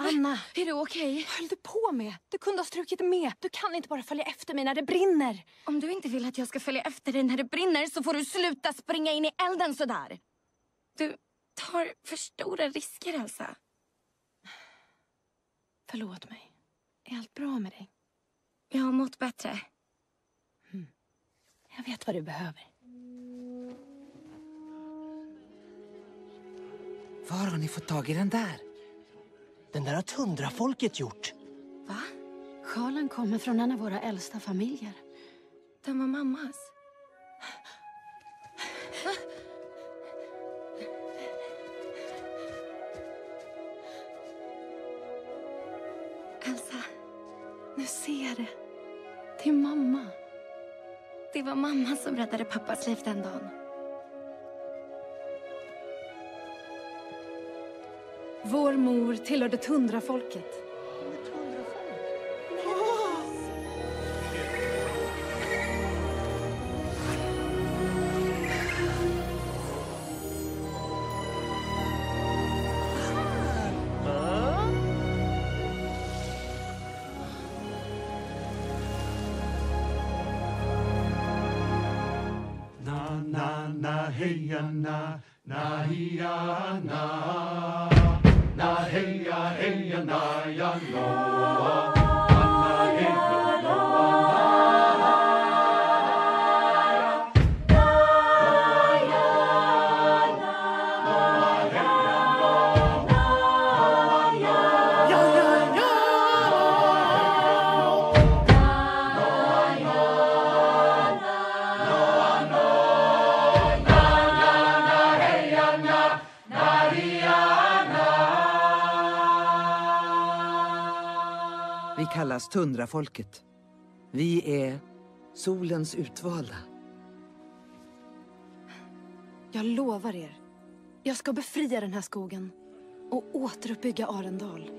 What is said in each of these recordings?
Anna! Är du okej? Vad höll du på med? Du kunde ha strukit med. Du kan inte bara följa efter mig när det brinner. Om du inte vill att jag ska följa efter dig när det brinner så får du sluta springa in i elden sådär. Du tar för stora risker, Elsa. Förlåt mig. Är allt bra med dig? Jag har mått bättre. Jag vet vad du behöver. Var har ni fått tag i den där? Den där har tundrafolket gjort. Va? Sjalen kommer från en av våra äldsta familjer. Den var mammas. Elsa, Nu ser jag det. Det är mamma. det var mamma som räddade pappas liv den dagen. Vår mor tillhörde tundrafolket. Na na na heya na na hiya na na heya heya na ya Noa na Vi kallas tundrafolket. Vi är solens utvalda. Jag lovar er. Jag ska befria den här skogen och återuppbygga Arendal.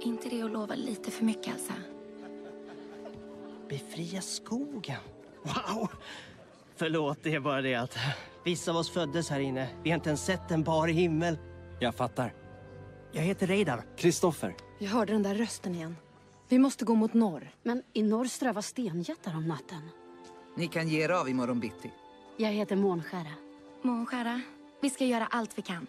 inte det att lova lite för mycket, Elsa? Befria skogen. Wow! Förlåt, det är bara det att vissa av oss föddes här inne. Vi har inte ens sett en bar himmel. Jag fattar. Jag heter Reidar. Kristoffer. Jag hörde den där rösten igen. Vi måste gå mot norr. Men i norr strövar stenjättar om natten. Ni kan ge er av imorgon bitti. Jag heter Månskära. Månskära, vi ska göra allt vi kan.